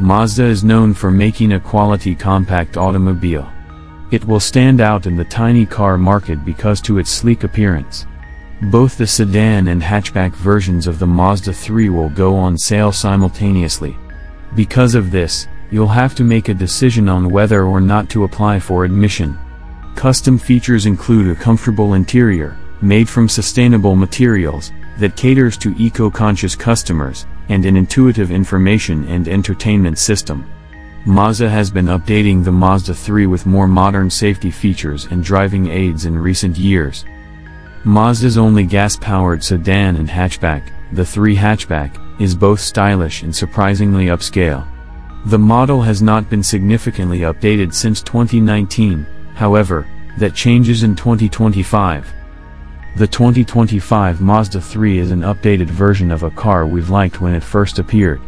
Mazda is known for making a quality compact automobile. It will stand out in the tiny car market because to its sleek appearance. Both the sedan and hatchback versions of the Mazda 3 will go on sale simultaneously. Because of this, you'll have to make a decision on whether or not to apply for admission. Custom features include a comfortable interior, made from sustainable materials, that caters to eco-conscious customers, and an intuitive information and entertainment system. Mazda has been updating the Mazda 3 with more modern safety features and driving aids in recent years. Mazda's only gas-powered sedan and hatchback, the 3 hatchback, is both stylish and surprisingly upscale. The model has not been significantly updated since 2019, however, that changes in 2025. The 2025 Mazda 3 is an updated version of a car we've liked when it first appeared.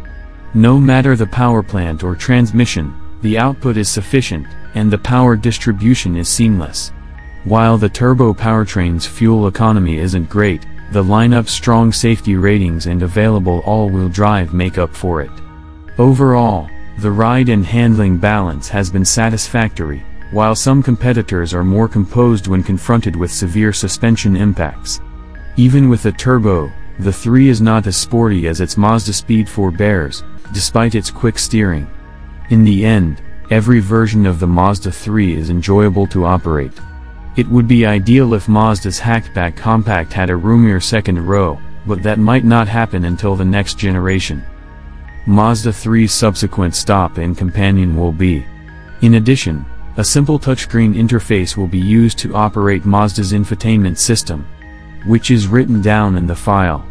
No matter the power plant or transmission, the output is sufficient, and the power distribution is seamless. While the turbo powertrain's fuel economy isn't great, the lineup's strong safety ratings and available all-wheel drive make up for it. Overall, the ride and handling balance has been satisfactory, while some competitors are more composed when confronted with severe suspension impacts. Even with a turbo, the 3 is not as sporty as its Mazda Speed 4 bears, despite its quick steering. In the end, every version of the Mazda 3 is enjoyable to operate. It would be ideal if Mazda's hatchback compact had a roomier second row, but that might not happen until the next generation. Mazda 3's subsequent stop and companion will be. In addition, a simple touchscreen interface will be used to operate Mazda's infotainment system, which is written down in the file.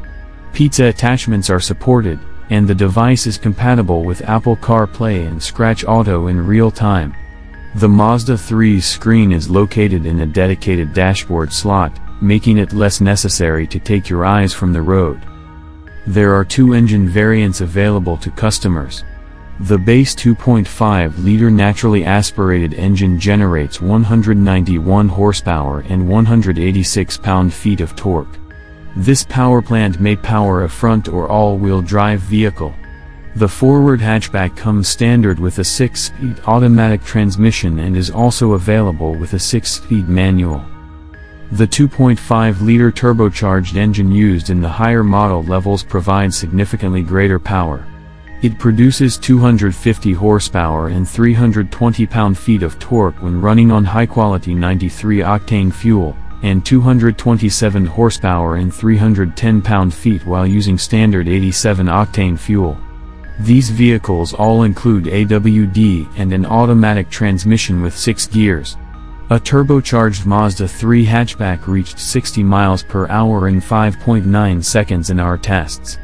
Pizza attachments are supported, and the device is compatible with Apple CarPlay and Scratch Auto in real time. The Mazda 3's screen is located in a dedicated dashboard slot, making it less necessary to take your eyes from the road. There are two engine variants available to customers. The base 2.5-liter naturally aspirated engine generates 191 horsepower and 186 pound-feet of torque. This power plant may power a front or all-wheel drive vehicle. The forward hatchback comes standard with a 6-speed automatic transmission and is also available with a 6-speed manual. The 2.5-liter turbocharged engine used in the higher model levels provides significantly greater power. It produces 250 horsepower and 320 pound-feet of torque when running on high-quality 93-octane fuel, and 227 horsepower and 310 pound-feet while using standard 87-octane fuel. These vehicles all include AWD and an automatic transmission with 6 gears. A turbocharged Mazda 3 hatchback reached 60 miles per hour in 5.9 seconds in our tests.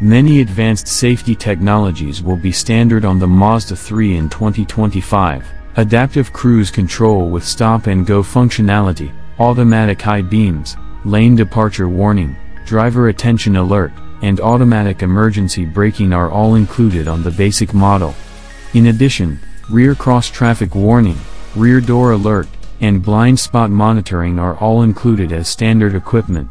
Many advanced safety technologies will be standard on the Mazda 3 in 2025. Adaptive cruise control with stop-and-go functionality, automatic high beams, lane departure warning, driver attention alert, and automatic emergency braking are all included on the basic model. In addition, rear cross-traffic warning, rear door alert, and blind spot monitoring are all included as standard equipment.